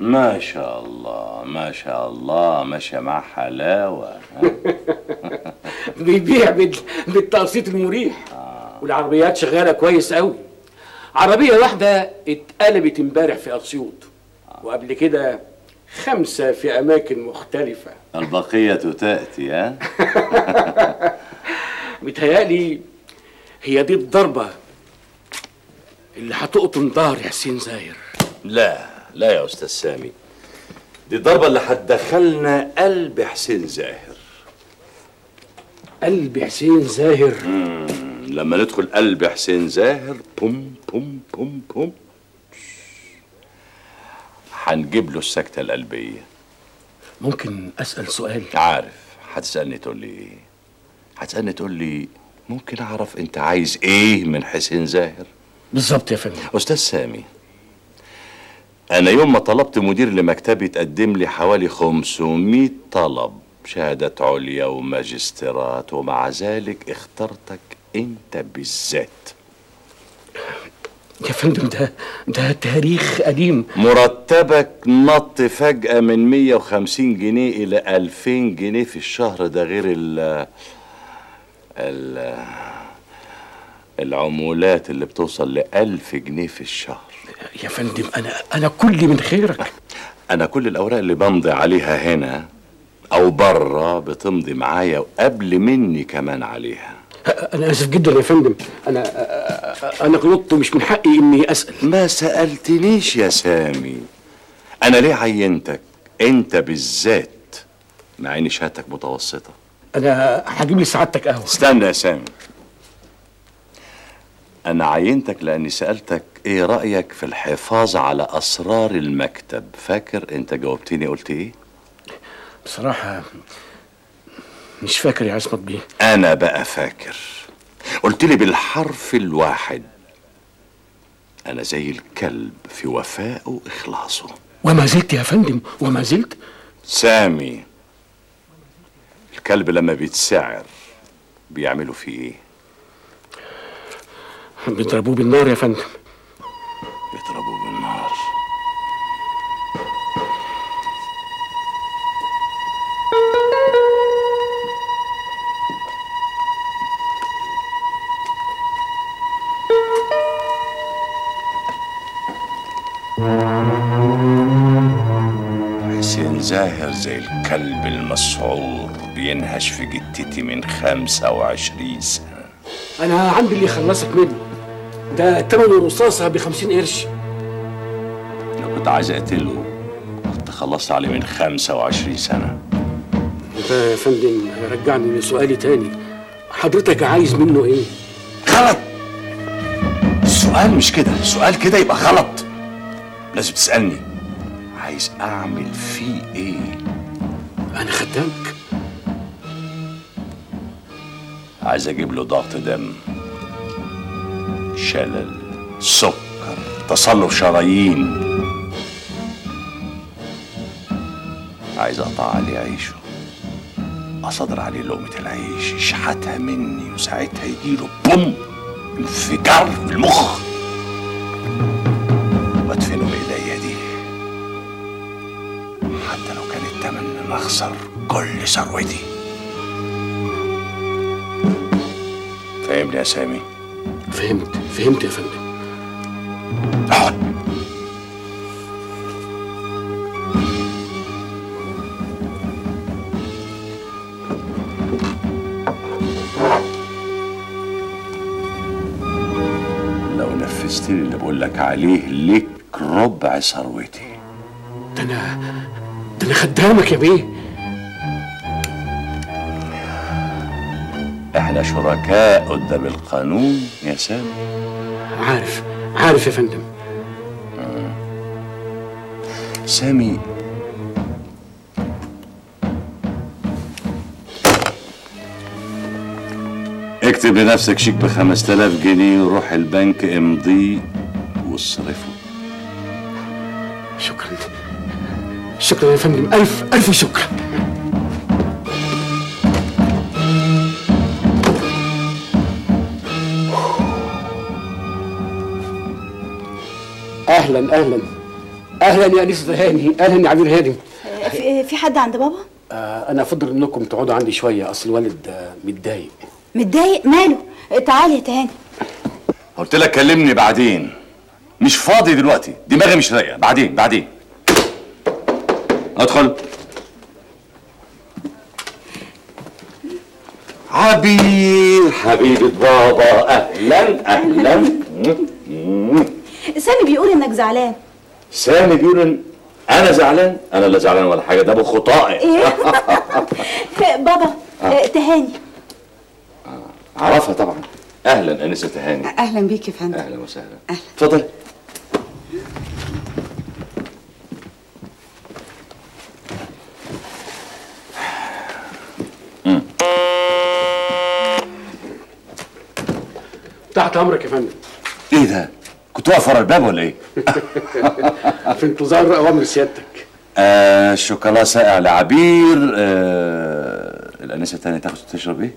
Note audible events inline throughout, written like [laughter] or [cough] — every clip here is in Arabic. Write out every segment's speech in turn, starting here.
ما شاء الله ما شاء الله ماشية مع حلاوة؟ [laughs] بيبيع بال- بالتقسيط المريح. والعربيات شغالة كويس قوي عربية واحدة اتقلبت امبارح في أسيوط. وقبل كده خمسة في أماكن مختلفة. البقية تأتي ها؟ [laughs] متهيألي هي دي الضربة اللي هتقطم ظهر حسين زاهر لا. لا يا أستاذ سامي. دي الضربة اللي هتدخلنا قلب حسين زاهر. قلب حسين زاهر؟ لما ندخل قلب حسين زاهر بوم بوم بوم بوم. هنجيب له السكتة القلبية. ممكن أسأل سؤال؟ عارف. هتسألني تقول لي إيه؟ هتسألني تقول لي ممكن أعرف أنت عايز إيه من حسين زاهر؟ بالظبط يا فندم. أستاذ سامي أنا يوم ما طلبت مدير لمكتبي تقدم لي حوالي 500 طلب شهادات عليا وماجستيرات ومع ذلك اخترتك أنت بالذات. يا فندم ده ده تاريخ قديم. مرتبك نط فجأة من 150 جنيه إلى 2000 جنيه في الشهر ده غير ال ال العمولات اللي بتوصل ل 1000 جنيه في الشهر. يا فندم أنا أنا كلي من خيرك. أنا كل الأوراق اللي بمضي عليها هنا أو بره بتمضي معايا وقبل مني كمان عليها. أنا آسف جدا يا فندم. أنا أنا غلطت ومش من حقي إني أسأل. ما سألتنيش يا سامي. أنا ليه عينتك؟ أنت بالذات. مع إن شهادتك متوسطة. أنا هجيب لي سعادتك قهوة. استنى يا سامي. أنا عينتك لأني سألتك إيه رأيك في الحفاظ على أسرار المكتب؟ فاكر أنت جاوبتني قلت إيه؟ بصراحة مش فاكر يا عصمت بيه. أنا بقى فاكر. قلت لي بالحرف الواحد. أنا زي الكلب في وفائه وإخلاصه. وما زلت يا فندم وما زلت. سامي الكلب لما بيتسعر بيعملوا فيه إيه؟ بيضربوه بالنار يا فندم. حسين زاهر زي الكلب المسعور بينهش في جتتي من خمسة وعشرين سنة. أنا عندي اللي يخلصك منه. ده تمن الرصاصه ب 50 قرش. لو كنت عايز أقتله كنت خلصت عليه من خمسة وعشرين سنة. ده يا فندم رجعني لسؤالي تاني. حضرتك عايز منه إيه؟ غلط! السؤال مش كده. السؤال كده يبقى غلط. لازم تسألني. عايز أعمل فيه إيه؟ أنا خدامك. عايز أجيب له ضغط دم شلل سكر تصلب شرايين. عايز أقطع عليه عيشه. أصدر عليه لقمة العيش يشحتها مني وساعتها يجيله بوم انفجار في المخ. اخسر كل ثروتي. فاهمني يا سامي؟ فهمت فهمت يا فندم. اقعد لو نفذت لي اللي بقول لك عليه ليك ربع ثروتي. ده أنا ده أنا خدامك يا بيه. إحنا شركاء قدام القانون يا سامي. عارف عارف يا فندم. سامي. اكتب لنفسك شيك ب 5000 جنيه وروح البنك امضيه واصرفه. شكرا. شكرا يا فندم. الف ألف شكر. أهلا أهلا. أهلا يا انسه هاني. أهلا يا عبير هاني. في في حد عند بابا؟ آه أنا أفضل إنكم تقعدوا عندي شوية. أصل الوالد آه متضايق. متضايق؟ ماله؟ تعالي يا تهاني. قلت لك كلمني بعدين. مش فاضي دلوقتي. دماغي مش رايقة. بعدين بعدين. أدخل. عبير حبيبة بابا أهلا أهلا. سامي بيقول إنك زعلان. سامي بيقول إن أنا زعلان؟ أنا لا زعلان ولا حاجة ده ابو خطائي إيه؟ [laughs] بابا آه، تهاني. أعرفها طبعا. أهلا أنسة تهاني. أهلا بيك يا فندم. أهلا وسهلا. أهلا. اتفضل تحت امرك يا فندم. إيه ده؟ كنت واقف ورا الباب ولا إيه؟ [laughs] في انتظار أوامر سيادتك. آه شوكولا ساقع لعبير. آه الأنسة التانية تاخد تشرب إيه؟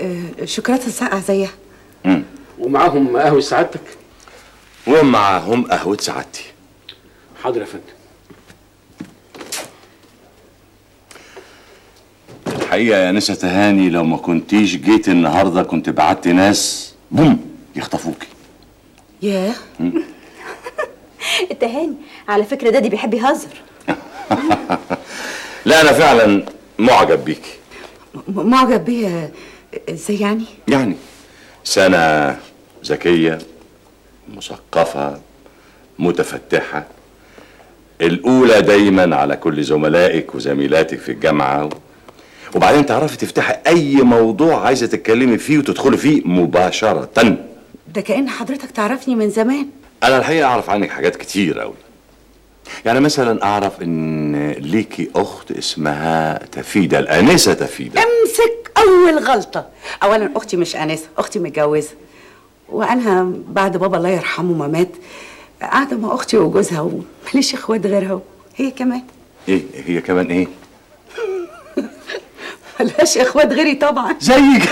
آه، شوكولاتة ساقعة زيها. ومعاهم قهوة سعادتك؟ ومعهم قهوة سعادتي. حاضر يا فندم. الحقيقة يا أنسة تهاني لو ما كنتيش جيت النهارده كنت بعت ناس بوم يخطفوكي. ياه. [laughs] تهاني على فكرة دادي بيحب يهزر. [laughs] لا أنا فعلا معجب بيكي. معجب بيا. إزاي يعني؟ يعني سنة ذكية مثقفة متفتحة. الأولى دايما على كل زملائك وزميلاتك في الجامعة وبعدين تعرفي تفتحي أي موضوع عايزة تتكلمي فيه وتدخلي فيه مباشرة. ده كأن حضرتك تعرفني من زمان. أنا الحقيقة أعرف عنك حاجات كتير أوي. يعني مثلا أعرف إن ليكي أخت اسمها تفيدة الآنسة تفيدة. امسك أول غلطة. اولا أختي مش أنسة أختي متجوزة. وأنا بعد بابا الله يرحمه ما مات قاعدة مع أختي وجوزها وماليش إخوات غيرها. هي كمان. إيه هي كمان إيه؟ ملهاش إخوات غيري طبعا. زيك. [laughs]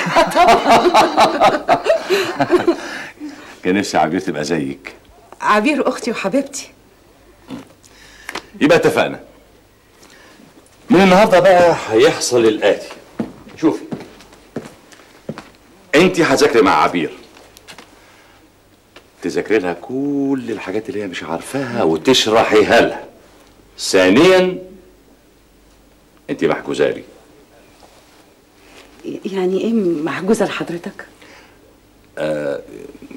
كان نفسي عبير تبقى زيك. عبير أختي وحبيبتي. يبقى اتفقنا. من النهارده بقى هيحصل الآتي. شوفي. انت هتذاكري مع عبير. تذاكري لها كل الحاجات اللي هي مش عارفاها وتشرحيها لها. ثانيا انت محجوزة لي. يعني إيه محجوزه لحضرتك؟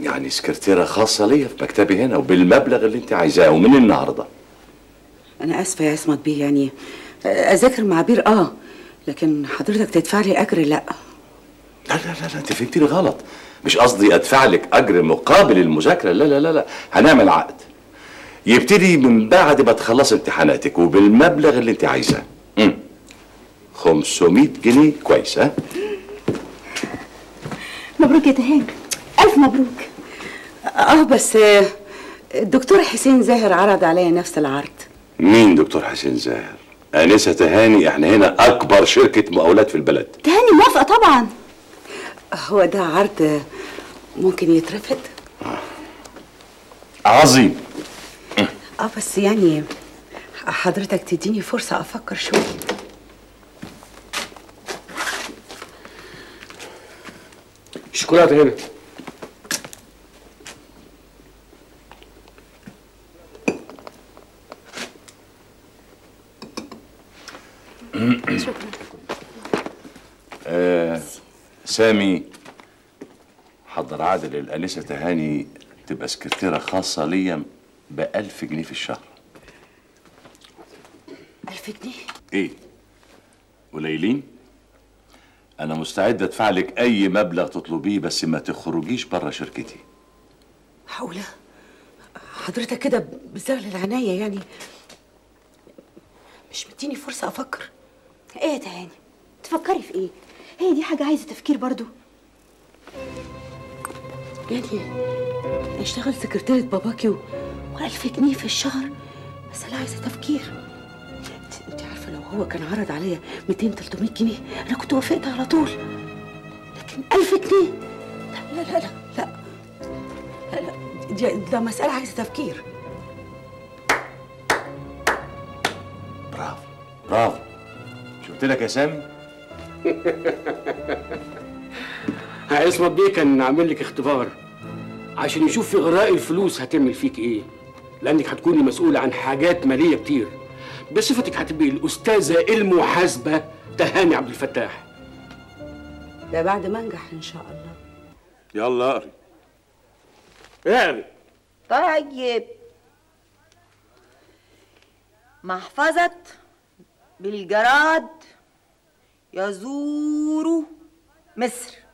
يعني سكرتيرة خاصة ليا في مكتبي هنا وبالمبلغ اللي انت عايزاه ومن النهارده. أنا آسفة يا عصمت بيه يعني أذاكر مع عبير آه لكن حضرتك تدفع لي أجر لا. لا لا لا لا انت فهمتني غلط. مش قصدي أدفع لك أجر مقابل المذاكرة لا لا لا لا هنعمل عقد. يبتدي من بعد ما تخلص امتحاناتك وبالمبلغ اللي انت عايزاه. امم 500 جنيه كويس ها مبروك يا تهاني ألف مبروك. آه بس آه، الدكتور حسين زاهر عرض عليا نفس العرض. مين دكتور حسين زاهر؟ أنسة تهاني إحنا هنا أكبر شركة مقاولات في البلد. تهاني موافقة طبعا. هو ده عرض آه، ممكن يترفض؟ عظيم. آه بس يعني حضرتك تديني فرصة أفكر شوية. الشوكولاته [clears throat] هنا سامي حضر عادل الانسه تهاني تبقى سكرتيرة خاصة ليا بألف جنيه في الشهر. ألف جنيه؟ إيه؟ قليلين؟ أنا مستعد أدفع لك أي مبلغ تطلبيه بس ما تخرجيش بره شركتي. حولة حضرتك كده بزغل العناية يعني. مش مديني فرصة أفكر. إيه يا تهاني تفكري في إيه؟ هي دي حاجة عايزة تفكير برضو. يعني أشتغل سكرتيرة باباكي و... وألف جنيه في الشهر. بس لا عايزة تفكير. هو كان عرض عليا 200 300 جنيه. أنا كنت وافقت على طول. لكن 1000 جنيه. لا لا لا لا. لا لا, دي ده مسألة عايزة تفكير. برافو برافو. شفت لك يا سامي؟ [laughs] عصمت بيه كان عامل لك اختبار. عشان يشوف في غراء الفلوس هتعمل فيك إيه. لأنك هتكوني مسؤولة عن حاجات مالية كتير. بصفتك هتبقي الأستاذة المحاسبة تهاني عبد الفتاح. ده بعد ما انجح إن شاء الله. يلا اقري. اقري. طيب. محفظة بالجراد يزور مصر.